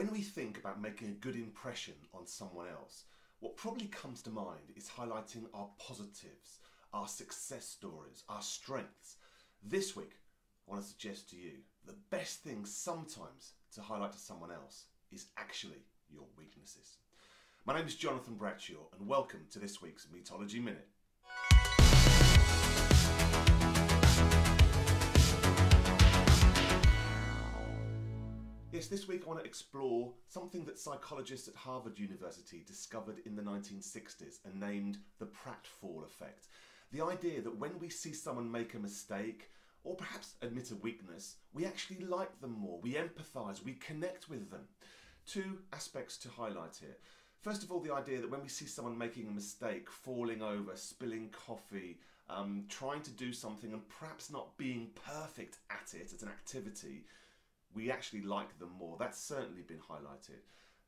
When we think about making a good impression on someone else, what probably comes to mind is highlighting our positives, our success stories, our strengths. This week, I want to suggest to you the best thing sometimes to highlight to someone else is actually your weaknesses. My name is Jonathan Bradshaw, and welcome to this week's Meetology Minute. This week I want to explore something that psychologists at Harvard University discovered in the 1960s and named the pratfall effect. The idea that when we see someone make a mistake, or perhaps admit a weakness, we actually like them more, we empathise, we connect with them. Two aspects to highlight here. First of all, the idea that when we see someone making a mistake, falling over, spilling coffee, um, trying to do something and perhaps not being perfect at it, at an activity, we actually like them more. That's certainly been highlighted.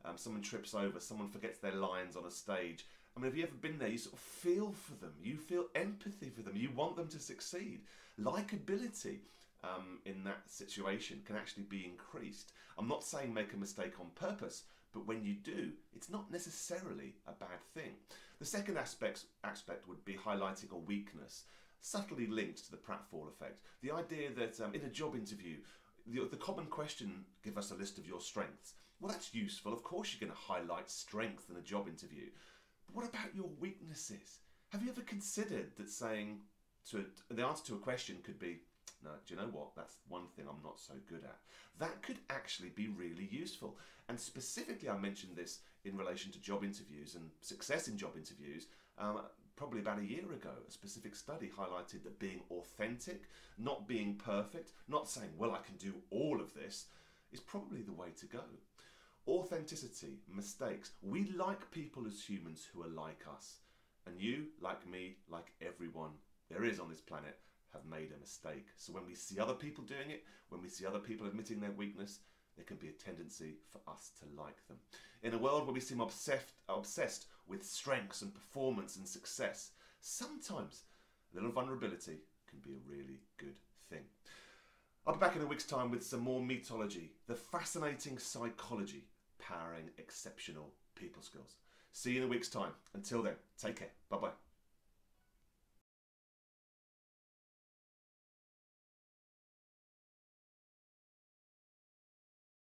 Um, someone trips over, someone forgets their lines on a stage. I mean, have you ever been there? You sort of feel for them, you feel empathy for them, you want them to succeed. Likability um, in that situation can actually be increased. I'm not saying make a mistake on purpose, but when you do, it's not necessarily a bad thing. The second aspect, aspect would be highlighting a weakness subtly linked to the pratfall effect. The idea that um, in a job interview, the, the common question give us a list of your strengths. Well, that's useful. Of course, you're going to highlight strength in a job interview. But what about your weaknesses? Have you ever considered that saying to the answer to a question could be, no, do you know what? That's one thing I'm not so good at. That could actually be really useful. And specifically, I mentioned this in relation to job interviews and success in job interviews. Um, probably about a year ago, a specific study highlighted that being authentic, not being perfect, not saying, well, I can do all of this, is probably the way to go. Authenticity, mistakes. We like people as humans who are like us. And you, like me, like everyone there is on this planet, have made a mistake. So when we see other people doing it, when we see other people admitting their weakness, there can be a tendency for us to like them. In a world where we seem obsessed, obsessed with strengths and performance and success, sometimes a little vulnerability can be a really good thing. I'll be back in a week's time with some more Meetology, the fascinating psychology powering exceptional people skills. See you in a week's time. Until then, take care. Bye bye.